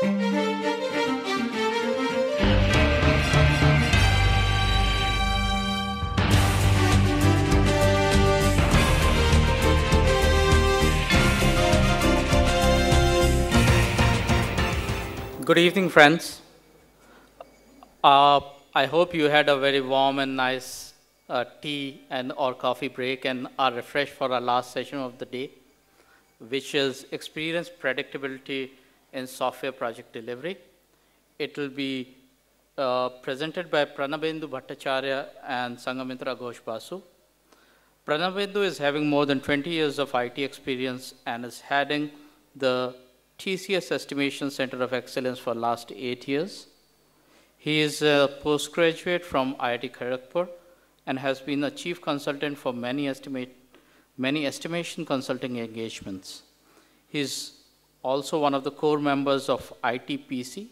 Good evening, friends. Uh, I hope you had a very warm and nice uh, tea and or coffee break and are refreshed for our last session of the day, which is experience predictability in software project delivery. It will be uh, presented by Pranabendu Bhattacharyya and Sangamitra Ghosh Basu. Pranabendu is having more than 20 years of IT experience and is heading the TCS Estimation Center of Excellence for last eight years. He is a postgraduate from IIT Kharagpur and has been a chief consultant for many, estimate, many estimation consulting engagements. He's also one of the core members of ITPC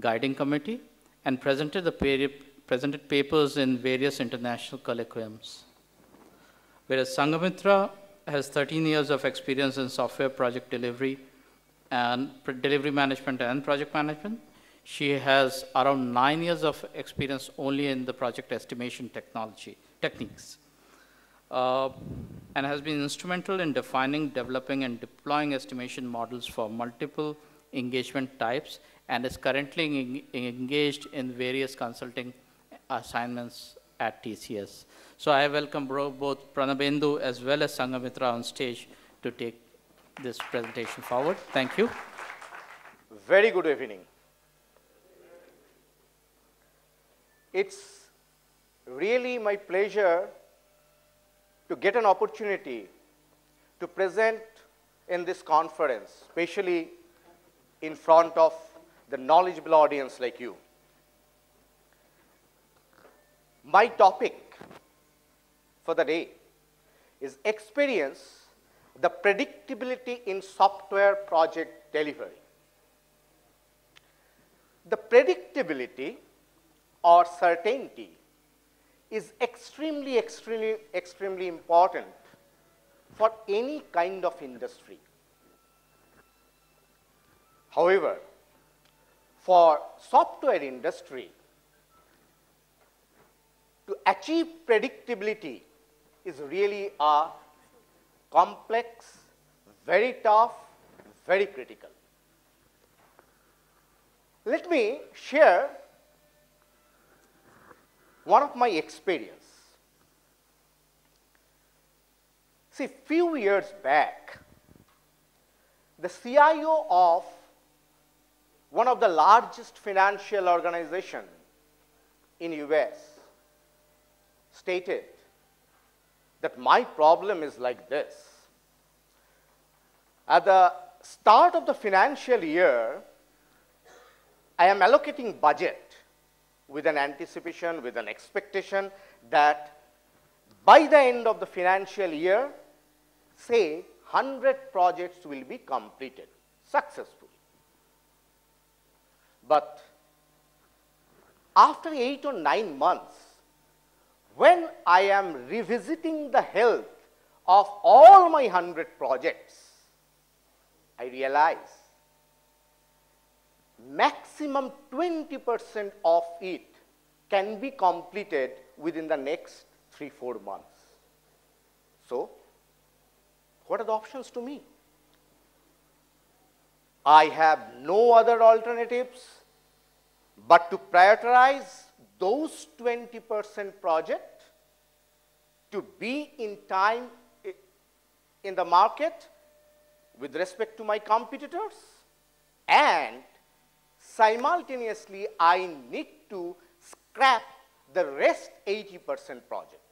guiding committee and presented, the presented papers in various international colloquiums. Whereas Sangamitra has 13 years of experience in software project delivery and delivery management and project management. She has around nine years of experience only in the project estimation technology techniques. Uh, and has been instrumental in defining, developing, and deploying estimation models for multiple engagement types and is currently engaged in various consulting assignments at TCS. So I welcome both Pranabendu as well as Sangamitra on stage to take this presentation forward. Thank you. Very good evening. It's really my pleasure to get an opportunity to present in this conference, especially in front of the knowledgeable audience like you. My topic for the day is experience the predictability in software project delivery. The predictability or certainty is extremely, extremely, extremely important for any kind of industry. However, for software industry, to achieve predictability is really a complex, very tough, very critical. Let me share one of my experience. See, few years back, the CIO of one of the largest financial organization in US stated that my problem is like this. At the start of the financial year, I am allocating budget with an anticipation, with an expectation that by the end of the financial year, say 100 projects will be completed successfully. But after 8 or 9 months, when I am revisiting the health of all my 100 projects, I realize maximum 20% of it can be completed within the next 3-4 months. So, what are the options to me? I have no other alternatives but to prioritize those 20% project to be in time in the market with respect to my competitors and simultaneously I need to scrap the rest 80% project.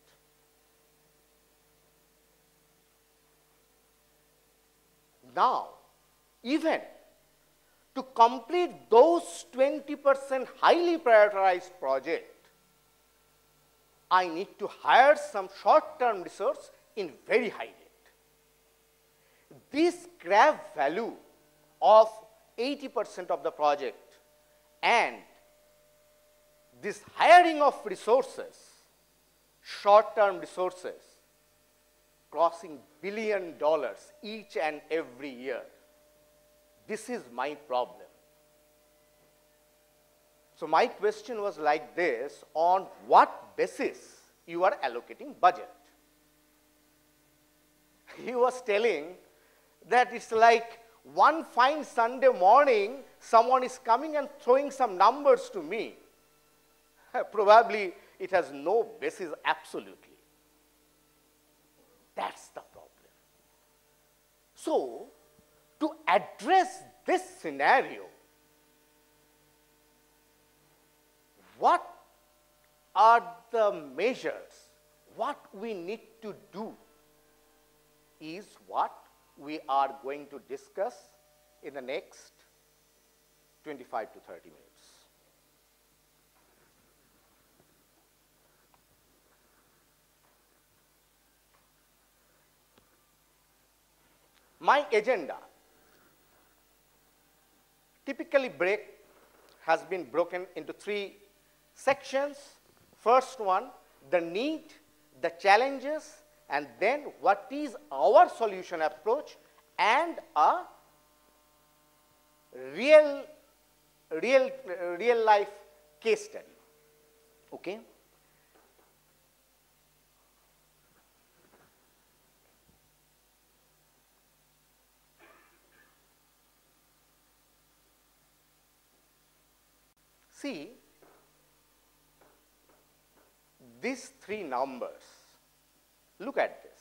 Now, even to complete those 20% highly prioritized project, I need to hire some short-term resource in very high rate. This grab value of 80% of the project and this hiring of resources, short-term resources, crossing billion dollars each and every year this is my problem. So my question was like this, on what basis you are allocating budget? He was telling that it's like one fine Sunday morning, someone is coming and throwing some numbers to me. Probably it has no basis absolutely. That's the problem. So, to address this scenario, what are the measures, what we need to do is what we are going to discuss in the next 25 to 30 minutes. My agenda typically break has been broken into three sections. First one, the need, the challenges, and then what is our solution approach and a real, real, real life case study. Okay? See, these three numbers, look at this.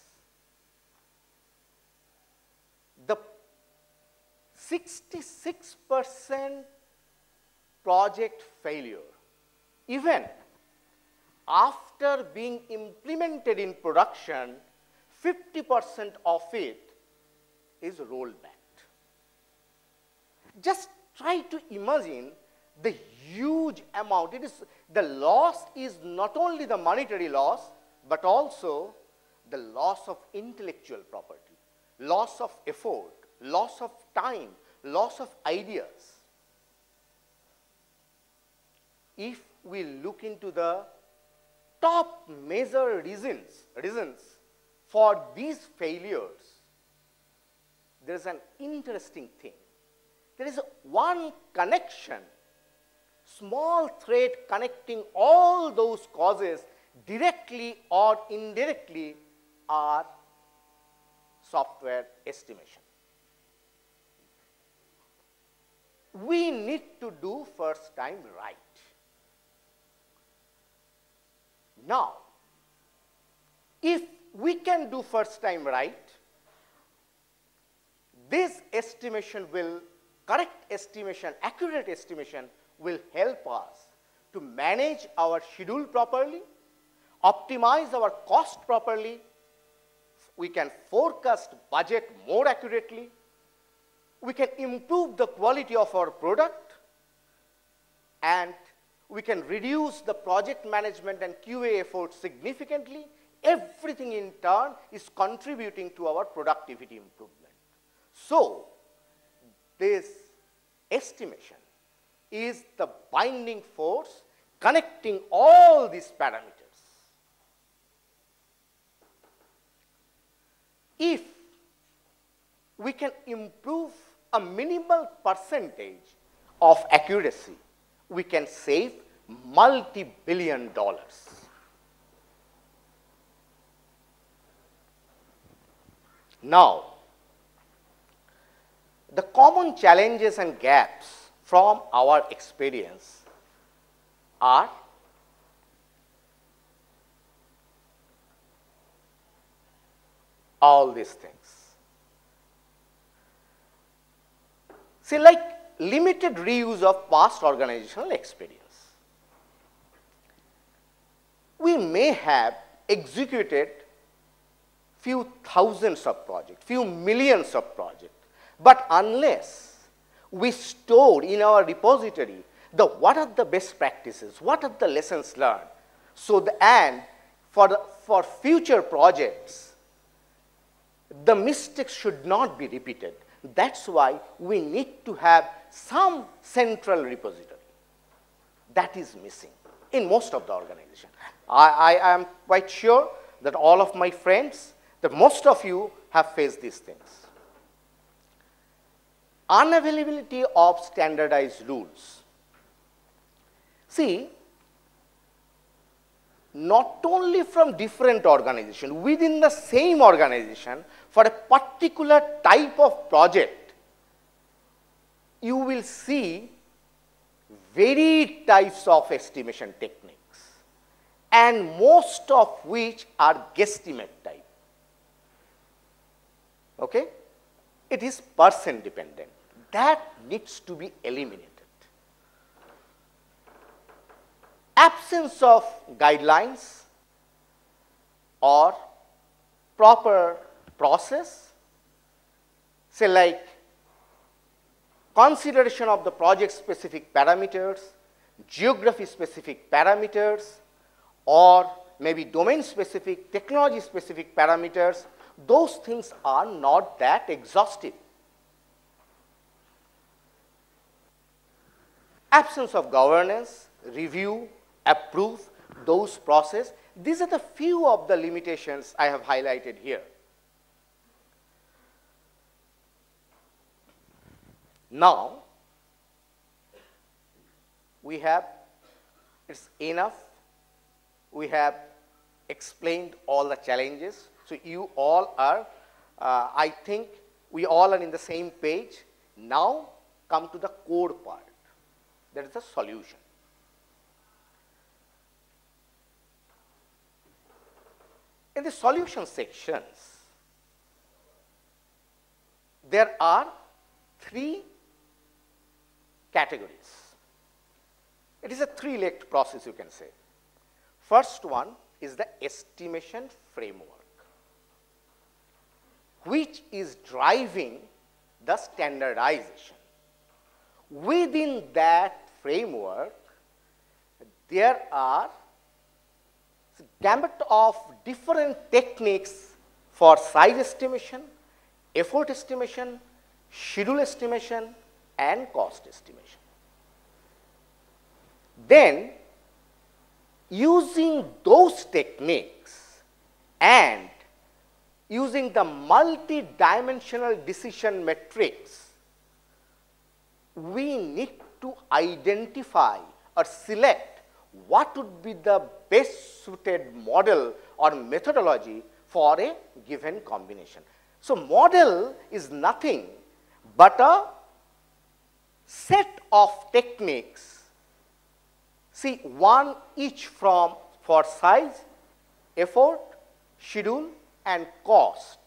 The 66% project failure, even after being implemented in production, 50% of it is rolled back. Just try to imagine the huge amount. It is, the loss is not only the monetary loss, but also the loss of intellectual property, loss of effort, loss of time, loss of ideas. If we look into the top major reasons, reasons for these failures, there is an interesting thing. There is one connection small thread connecting all those causes directly or indirectly are software estimation. We need to do first time right. Now, if we can do first time right, this estimation will, correct estimation, accurate estimation will help us to manage our schedule properly, optimize our cost properly, we can forecast budget more accurately, we can improve the quality of our product, and we can reduce the project management and QA efforts significantly. Everything in turn is contributing to our productivity improvement. So, this estimation is the binding force connecting all these parameters. If we can improve a minimal percentage of accuracy, we can save multi-billion dollars. Now, the common challenges and gaps from our experience are all these things. See, like limited reuse of past organizational experience. We may have executed few thousands of projects, few millions of projects, but unless we stored in our repository the what are the best practices, what are the lessons learned. So the and for, the, for future projects, the mistakes should not be repeated. That's why we need to have some central repository. That is missing in most of the organization. I, I am quite sure that all of my friends, that most of you have faced these things unavailability of standardized rules. See, not only from different organizations, within the same organization, for a particular type of project, you will see varied types of estimation techniques and most of which are guesstimate type. Okay? It is person dependent. That needs to be eliminated. Absence of guidelines or proper process, say like consideration of the project specific parameters, geography specific parameters, or maybe domain specific, technology specific parameters, those things are not that exhaustive. Absence of governance, review, approve, those process, these are the few of the limitations I have highlighted here. Now, we have, it's enough, we have explained all the challenges. So, you all are, uh, I think we all are in the same page. Now, come to the core part, that is the solution. In the solution sections, there are three categories. It is a three-legged process, you can say. First one is the estimation framework, which is driving the standardization. Within that framework, there are gamut of different techniques for size estimation, effort estimation, schedule estimation, and cost estimation. Then, using those techniques and using the multi-dimensional decision matrix, we need to identify or select what would be the best suited model or methodology for a given combination. So, model is nothing but a set of techniques, see one each from for size, effort, schedule and cost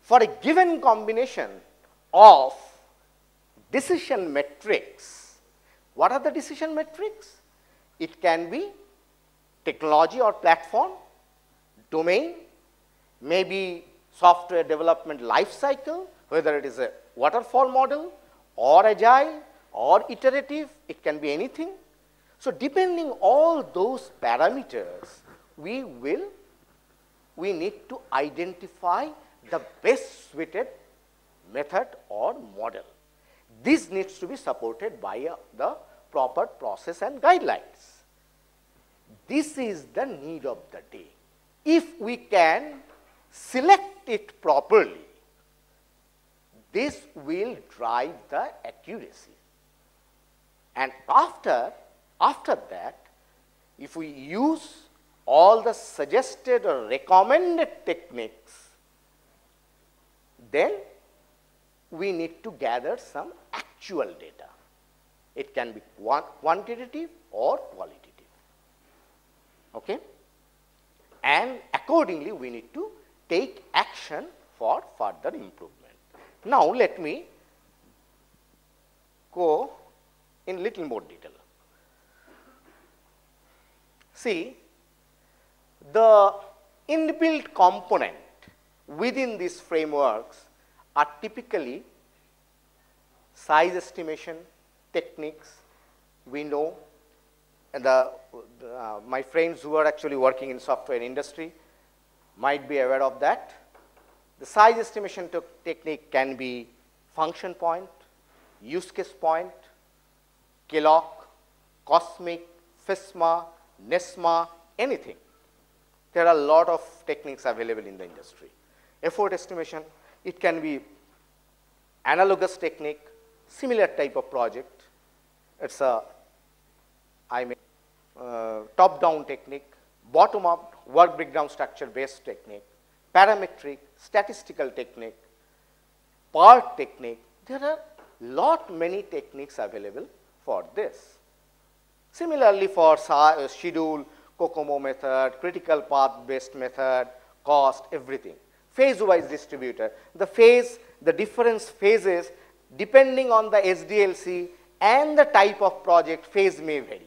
for a given combination of decision metrics. What are the decision metrics? It can be technology or platform, domain, maybe software development life cycle, whether it is a waterfall model or agile or iterative, it can be anything. So, depending all those parameters, we will, we need to identify the best suited method or model. This needs to be supported by uh, the proper process and guidelines. This is the need of the day. If we can select it properly, this will drive the accuracy. And after, after that, if we use all the suggested or recommended techniques, then we need to gather some actual data. It can be quantitative or qualitative. Okay? And accordingly, we need to take action for further improvement. Now, let me go in little more detail. See, the inbuilt component within these frameworks are typically size estimation techniques. We know and the, uh, my friends who are actually working in software industry might be aware of that. The size estimation technique can be function point, use case point, KLOC, COSMIC, FISMA, NESMA, anything. There are a lot of techniques available in the industry. Effort estimation, it can be analogous technique, similar type of project. It's a, I mean, uh, top-down technique, bottom-up work breakdown structure based technique, parametric, statistical technique, PERT technique. There are lot many techniques available for this. Similarly, for uh, schedule, COCOMO method, critical path based method, cost, everything. Phase wise distributor. The phase, the difference phases depending on the SDLC and the type of project phase may vary.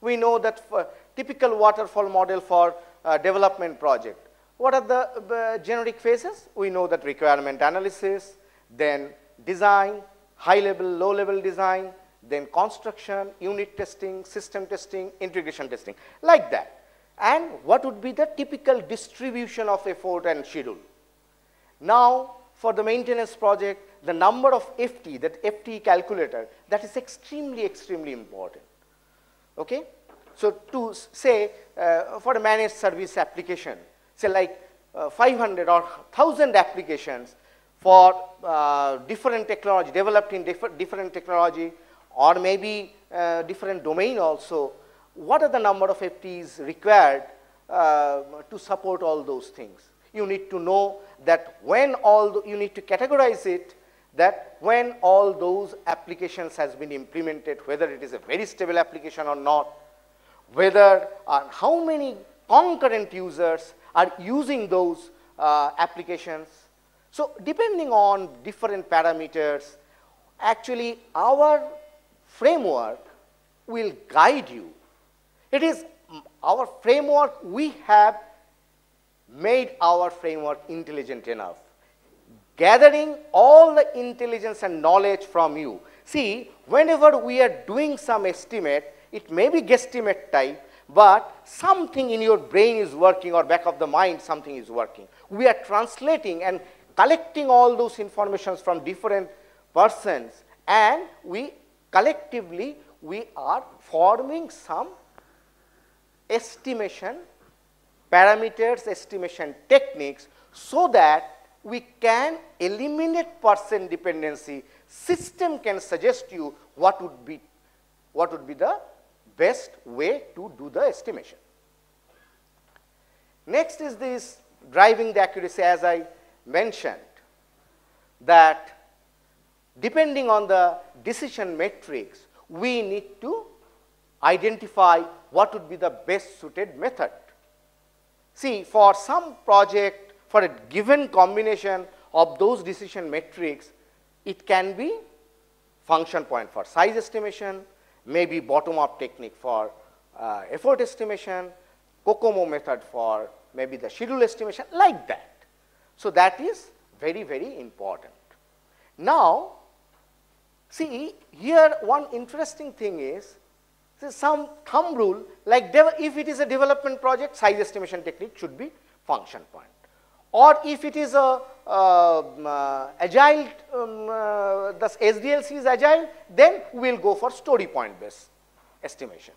We know that for typical waterfall model for uh, development project. What are the uh, generic phases? We know that requirement analysis, then design, high level, low level design, then construction, unit testing, system testing, integration testing, like that. And what would be the typical distribution of effort and schedule? Now, for the maintenance project, the number of FT, that FT calculator, that is extremely, extremely important. Okay? So, to say uh, for a managed service application, say like uh, 500 or 1000 applications for uh, different technology, developed in different, different technology, or maybe uh, different domain also, what are the number of FTs required uh, to support all those things? You need to know that when all, the, you need to categorize it, that when all those applications has been implemented, whether it is a very stable application or not, whether uh, how many concurrent users are using those uh, applications. So depending on different parameters, actually our framework will guide you. It is our framework, we have made our framework intelligent enough. Gathering all the intelligence and knowledge from you. See, whenever we are doing some estimate, it may be guesstimate type, but something in your brain is working or back of the mind something is working. We are translating and collecting all those informations from different persons and we collectively we are forming some estimation parameters estimation techniques so that we can eliminate percent dependency system can suggest you what would be what would be the best way to do the estimation next is this driving the accuracy as i mentioned that depending on the decision matrix, we need to identify what would be the best suited method. See, for some project, for a given combination of those decision matrix, it can be function point for size estimation, maybe bottom-up technique for uh, effort estimation, COCOMO method for maybe the schedule estimation, like that. So, that is very, very important. Now, See, here one interesting thing is, some thumb rule, like if it is a development project, size estimation technique should be function point. Or if it is a uh, uh, agile, um, uh, the SDLC is agile, then we will go for story point based estimation.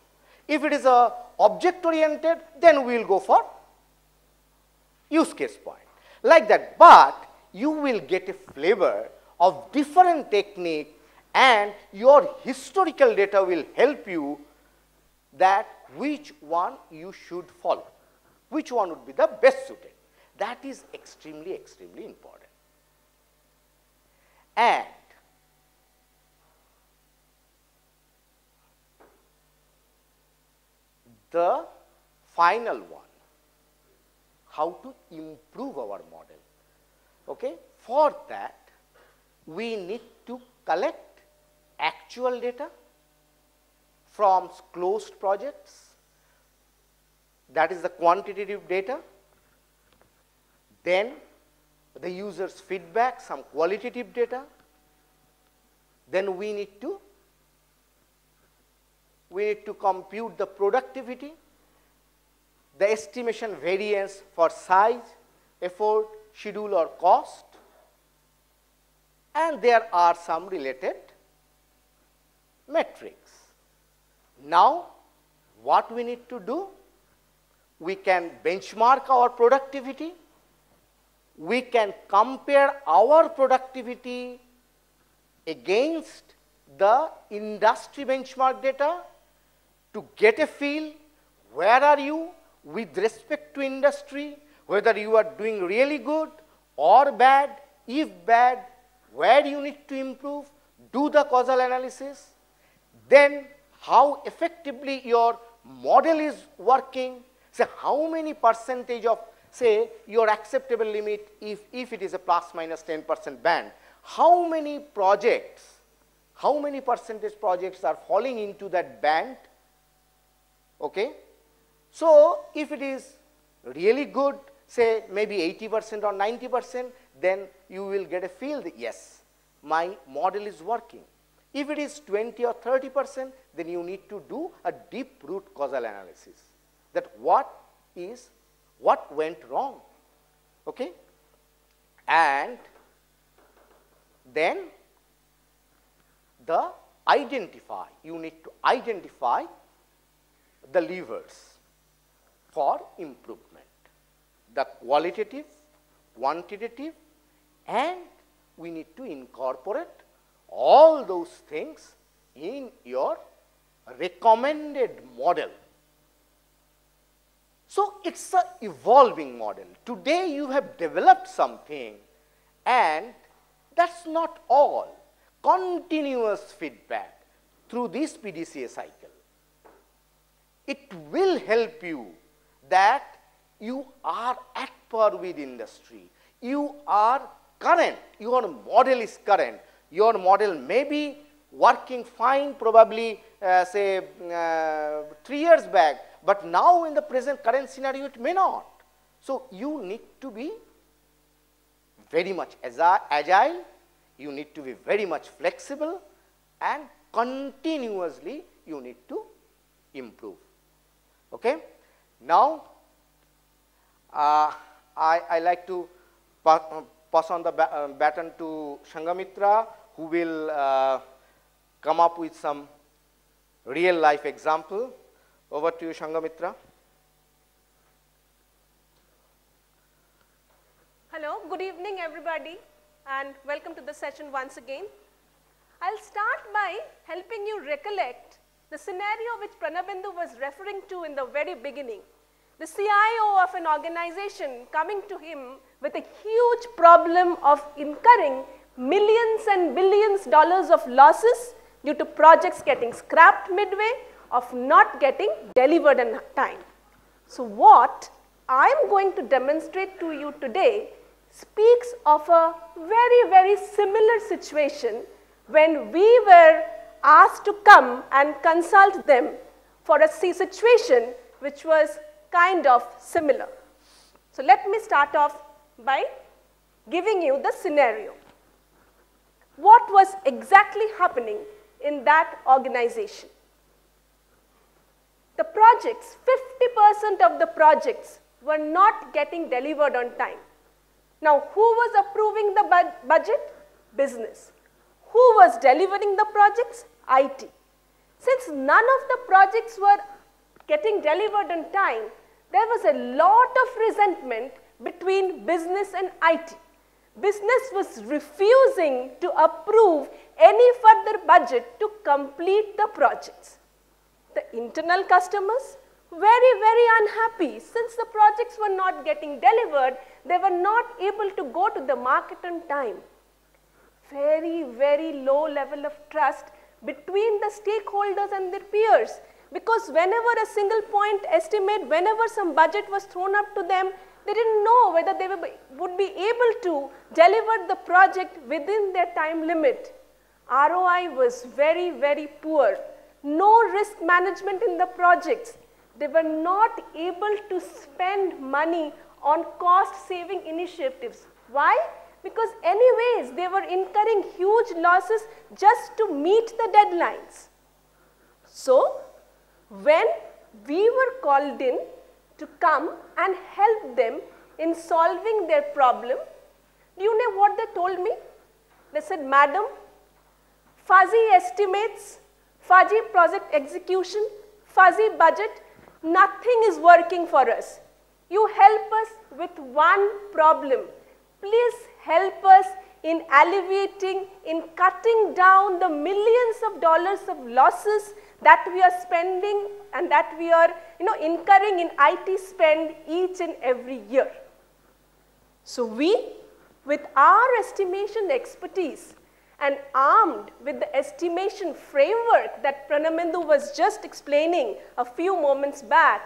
If it is a object oriented, then we will go for use case point, like that. But you will get a flavor of different technique and your historical data will help you that which one you should follow, which one would be the best suited. That is extremely, extremely important. And the final one, how to improve our model. Okay? For that, we need to collect actual data from closed projects, that is the quantitative data, then the user's feedback, some qualitative data, then we need to we need to compute the productivity, the estimation variance for size, effort, schedule or cost, and there are some related metrics. Now, what we need to do? We can benchmark our productivity. We can compare our productivity against the industry benchmark data to get a feel where are you with respect to industry, whether you are doing really good or bad, if bad, where you need to improve, do the causal analysis, then how effectively your model is working, say how many percentage of say your acceptable limit if, if it is a plus minus 10 percent band, how many projects, how many percentage projects are falling into that band, okay. So, if it is really good, say maybe 80 percent or 90 percent, then you will get a feel yes, my model is working. If it is 20 or 30 percent, then you need to do a deep root causal analysis that what is, what went wrong, okay? And then the identify, you need to identify the levers for improvement, the qualitative, quantitative and we need to incorporate all those things in your recommended model. So, it is a evolving model. Today you have developed something and that is not all. Continuous feedback through this PDCA cycle. It will help you that you are at par with industry. You are current, your model is current. Your model may be working fine probably uh, say uh, 3 years back, but now in the present current scenario it may not. So, you need to be very much agile, you need to be very much flexible and continuously you need to improve. Okay? Now, uh, I, I like to pass, on the uh, baton to Sanghamitra who will uh, come up with some real life example. Over to you Sanghamitra. Hello, good evening everybody and welcome to the session once again. I'll start by helping you recollect the scenario which Pranabendu was referring to in the very beginning. The CIO of an organization coming to him with a huge problem of incurring millions and billions dollars of losses due to projects getting scrapped midway of not getting delivered in time. So what I am going to demonstrate to you today speaks of a very, very similar situation when we were asked to come and consult them for a situation which was kind of similar. So let me start off by giving you the scenario. What was exactly happening in that organization? The projects, 50% of the projects were not getting delivered on time. Now, who was approving the bu budget? Business. Who was delivering the projects? IT. Since none of the projects were getting delivered on time, there was a lot of resentment between business and IT. Business was refusing to approve any further budget to complete the projects. The internal customers, very, very unhappy since the projects were not getting delivered, they were not able to go to the market on time. Very, very low level of trust between the stakeholders and their peers because whenever a single point estimate, whenever some budget was thrown up to them, they didn't know whether they would be able to deliver the project within their time limit. ROI was very, very poor. No risk management in the projects. They were not able to spend money on cost saving initiatives. Why? Because anyways, they were incurring huge losses just to meet the deadlines. So, when we were called in to come and help them in solving their problem, do you know what they told me? They said, Madam, fuzzy estimates, fuzzy project execution, fuzzy budget, nothing is working for us. You help us with one problem. Please help us in alleviating, in cutting down the millions of dollars of losses that we are spending and that we are you know, incurring in IT spend each and every year. So we, with our estimation expertise and armed with the estimation framework that Pranabendu was just explaining a few moments back,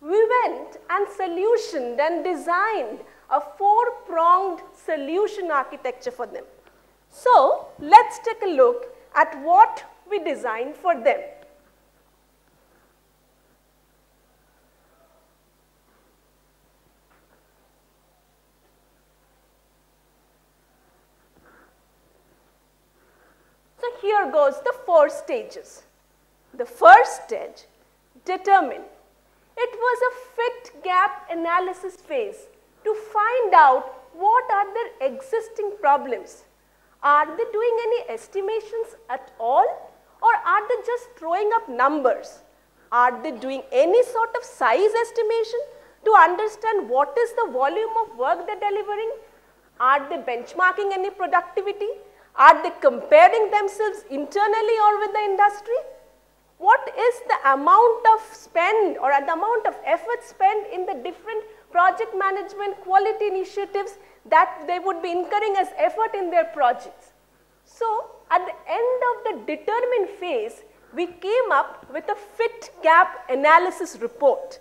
we went and solutioned and designed a four-pronged solution architecture for them. So let's take a look at what we designed for them. Here goes the four stages. The first stage, determine. It was a fit gap analysis phase to find out what are their existing problems. Are they doing any estimations at all or are they just throwing up numbers? Are they doing any sort of size estimation to understand what is the volume of work they're delivering? Are they benchmarking any productivity? Are they comparing themselves internally or with the industry? What is the amount of spend or the amount of effort spent in the different project management quality initiatives that they would be incurring as effort in their projects? So, at the end of the determine phase, we came up with a fit gap analysis report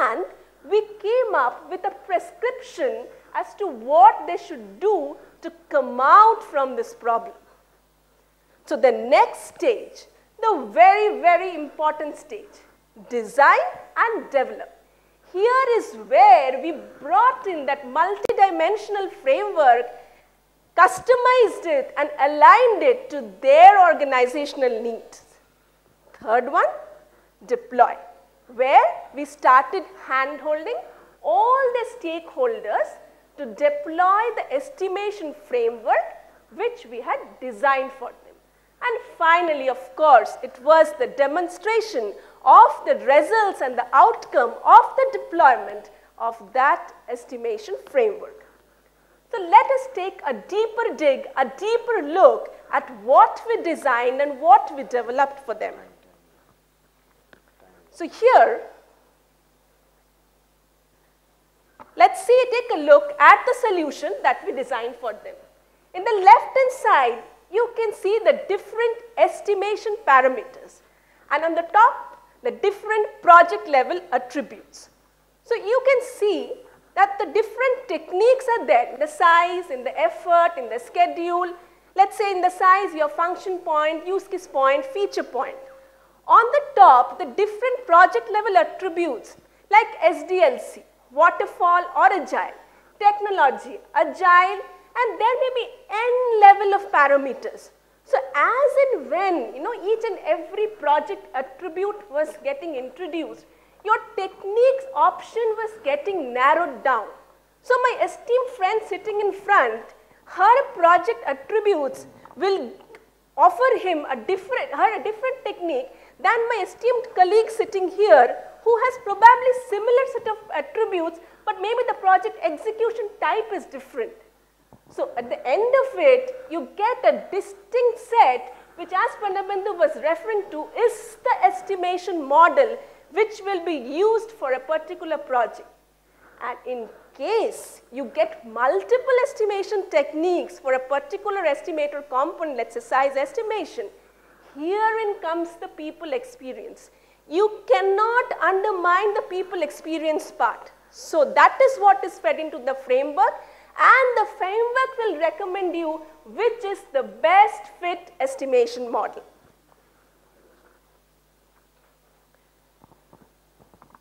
and we came up with a prescription as to what they should do to come out from this problem. So the next stage, the very, very important stage, design and develop. Here is where we brought in that multidimensional framework, customized it and aligned it to their organizational needs. Third one, deploy, where we started hand-holding all the stakeholders to deploy the estimation framework which we had designed for them. And finally, of course, it was the demonstration of the results and the outcome of the deployment of that estimation framework. So let us take a deeper dig, a deeper look at what we designed and what we developed for them. So here, Let's see, take a look at the solution that we designed for them. In the left hand side, you can see the different estimation parameters. And on the top, the different project level attributes. So you can see that the different techniques are there, the size, in the effort, in the schedule. Let's say in the size, your function point, use case point, feature point. On the top, the different project level attributes like SDLC, waterfall or agile, technology, agile, and there may be n level of parameters. So as and when, you know, each and every project attribute was getting introduced, your techniques option was getting narrowed down. So my esteemed friend sitting in front, her project attributes will offer him a different, her a different technique than my esteemed colleague sitting here who has probably similar set of attributes, but maybe the project execution type is different. So at the end of it, you get a distinct set, which as Pranabendu was referring to, is the estimation model which will be used for a particular project. And in case you get multiple estimation techniques for a particular estimator component, let's say size estimation, herein comes the people experience you cannot undermine the people experience part. So that is what is fed into the framework and the framework will recommend you which is the best fit estimation model.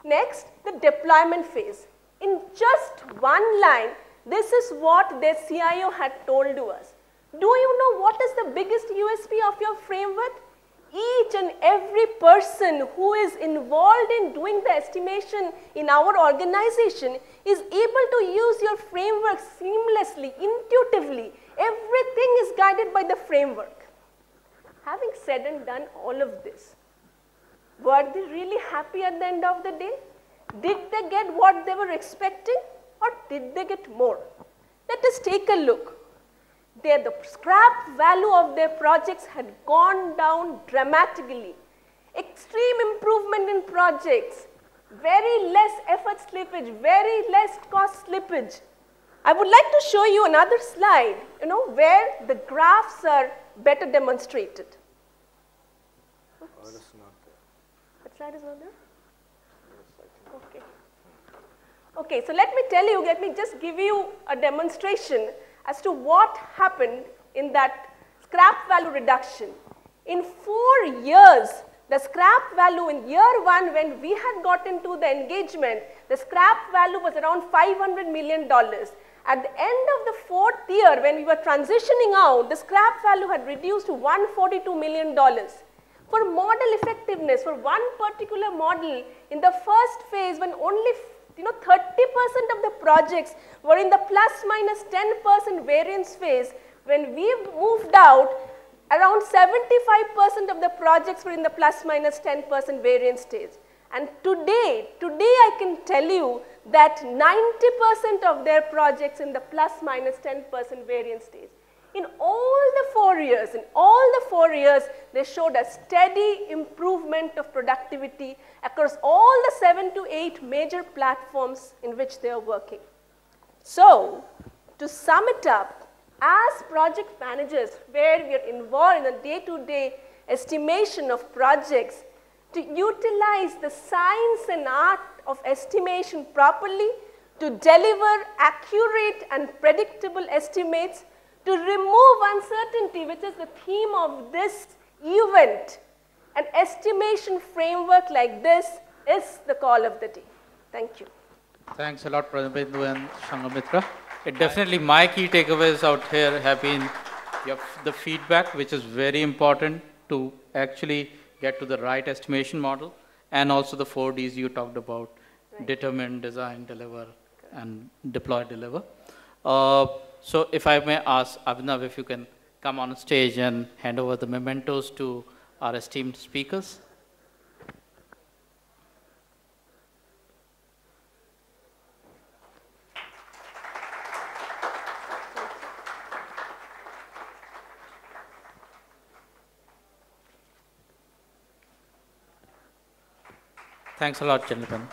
Next, the deployment phase. In just one line, this is what their CIO had told to us. Do you know what is the biggest USP of your framework? Each and every person who is involved in doing the estimation in our organization is able to use your framework seamlessly, intuitively. Everything is guided by the framework. Having said and done all of this, were they really happy at the end of the day? Did they get what they were expecting or did they get more? Let us take a look their, the scrap value of their projects had gone down dramatically. extreme improvement in projects, very less effort slippage, very less cost slippage. I would like to show you another slide, you know, where the graphs are better demonstrated. Oops. That slide is not there? Okay. Okay, so let me tell you, let me just give you a demonstration as to what happened in that scrap value reduction. In four years, the scrap value in year one, when we had got into the engagement, the scrap value was around $500 million. At the end of the fourth year, when we were transitioning out, the scrap value had reduced to $142 million. For model effectiveness, for one particular model, in the first phase, when only you know 30% of the projects were in the plus minus 10% variance phase, when we moved out, around 75% of the projects were in the plus minus 10% variance stage. And today, today I can tell you that 90% of their projects in the plus minus 10% variance stage. In all the four years, in all the four years, they showed a steady improvement of productivity across all the seven to eight major platforms in which they are working. So, to sum it up, as project managers, where we are involved in the day-to-day estimation of projects, to utilize the science and art of estimation properly, to deliver accurate and predictable estimates, to remove uncertainty, which is the theme of this event. An estimation framework like this is the call of the day. Thank you. Thanks a lot, Pranabendu and Sanghamitra. It definitely, my key takeaways out here have been your, the feedback, which is very important to actually get to the right estimation model, and also the four Ds you talked about, Right. determine, design, deliver, and deploy, deliver. Uh, so if I may ask Abhinav if you can come on stage and hand over the mementos to our esteemed speakers. Thanks a lot, gentlemen.